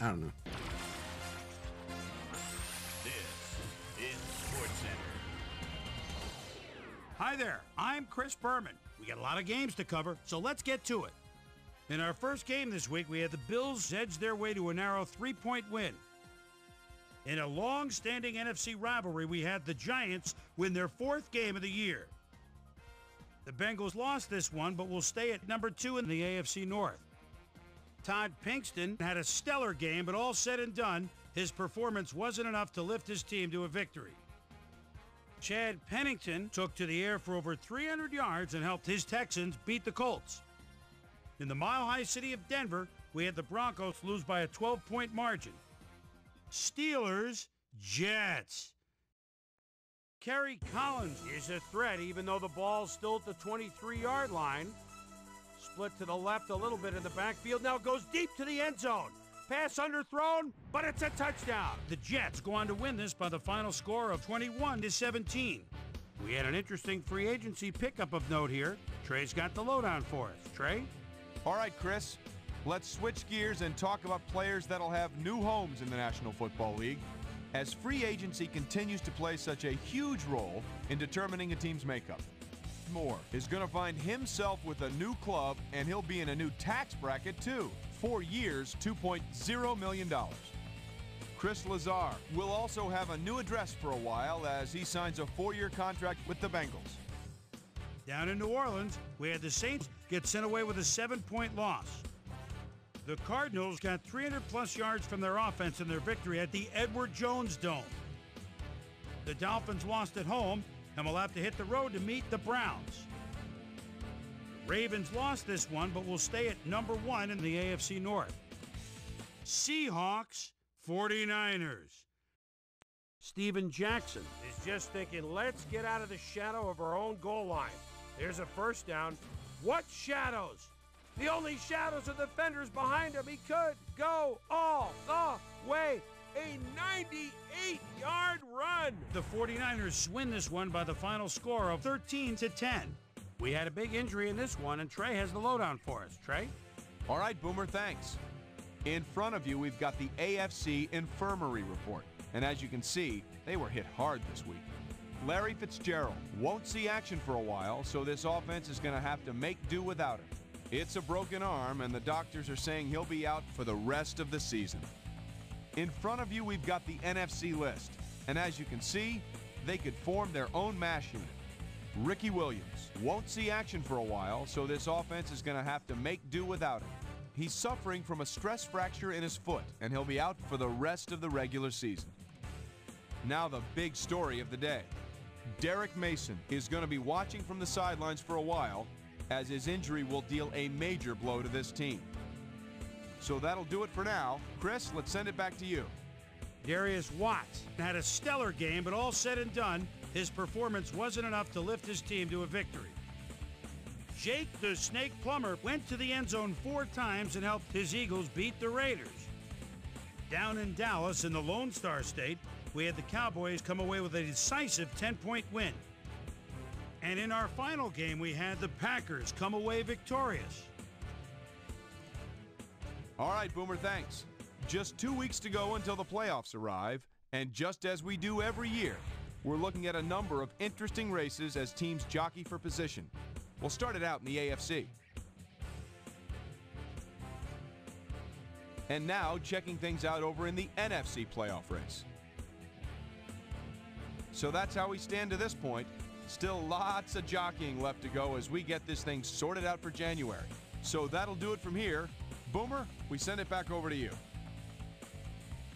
I don't know. This is SportsCenter. Hi there, I'm Chris Berman. We got a lot of games to cover, so let's get to it. In our first game this week, we had the Bills edge their way to a narrow three point win. In a long standing NFC rivalry, we had the Giants win their fourth game of the year. The Bengals lost this one, but will stay at number two in the AFC North. Todd Pinkston had a stellar game, but all said and done, his performance wasn't enough to lift his team to a victory. Chad Pennington took to the air for over 300 yards and helped his Texans beat the Colts. In the mile high city of Denver, we had the Broncos lose by a 12 point margin. Steelers, Jets. Kerry Collins is a threat, even though the ball's still at the 23 yard line. Split to the left a little bit in the backfield, now goes deep to the end zone. Pass underthrown, but it's a touchdown. The Jets go on to win this by the final score of 21 to 17. We had an interesting free agency pickup of note here. Trey's got the lowdown for us. Trey? All right, Chris. Let's switch gears and talk about players that'll have new homes in the National Football League as free agency continues to play such a huge role in determining a team's makeup. Moore is going to find himself with a new club and he'll be in a new tax bracket too four years, $2.0 million. Chris Lazar will also have a new address for a while as he signs a four year contract with the Bengals. Down in New Orleans, we had the Saints get sent away with a seven point loss. The Cardinals got 300 plus yards from their offense in their victory at the Edward Jones Dome. The Dolphins lost at home and will have to hit the road to meet the Browns. Ravens lost this one, but will stay at number one in the AFC North. Seahawks, 49ers. Steven Jackson is just thinking, let's get out of the shadow of our own goal line. There's a first down. What shadows? The only shadows are the fenders behind him. He could go all the way. A 98 yard run. The 49ers win this one by the final score of 13 to 10. We had a big injury in this one, and Trey has the lowdown for us. Trey? All right, Boomer, thanks. In front of you, we've got the AFC Infirmary Report. And as you can see, they were hit hard this week. Larry Fitzgerald won't see action for a while, so this offense is going to have to make do without him. It's a broken arm, and the doctors are saying he'll be out for the rest of the season. In front of you, we've got the NFC list. And as you can see, they could form their own MASH unit. Ricky Williams won't see action for a while, so this offense is going to have to make do without him. He's suffering from a stress fracture in his foot, and he'll be out for the rest of the regular season. Now the big story of the day. Derek Mason is going to be watching from the sidelines for a while as his injury will deal a major blow to this team. So that'll do it for now. Chris, let's send it back to you. Darius Watts had a stellar game, but all said and done, his performance wasn't enough to lift his team to a victory. Jake the Snake Plummer went to the end zone four times and helped his Eagles beat the Raiders. Down in Dallas, in the Lone Star State, we had the Cowboys come away with a decisive 10 point win. And in our final game, we had the Packers come away victorious. All right, Boomer, thanks. Just two weeks to go until the playoffs arrive, and just as we do every year, we're looking at a number of interesting races as teams jockey for position. We'll start it out in the AFC. And now, checking things out over in the NFC playoff race. So that's how we stand to this point. Still lots of jockeying left to go as we get this thing sorted out for January. So that'll do it from here. Boomer, we send it back over to you.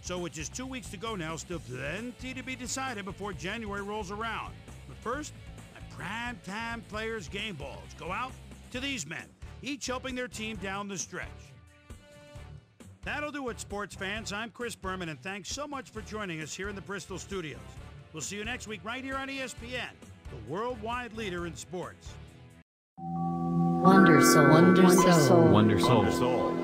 So, with just two weeks to go now, still plenty to be decided before January rolls around. But first, my prime time players' game balls go out to these men, each helping their team down the stretch. That'll do it, sports fans. I'm Chris Berman, and thanks so much for joining us here in the Bristol studios. We'll see you next week right here on ESPN, the worldwide leader in sports. Wonder Soul. Wonder Soul. Wonder Soul.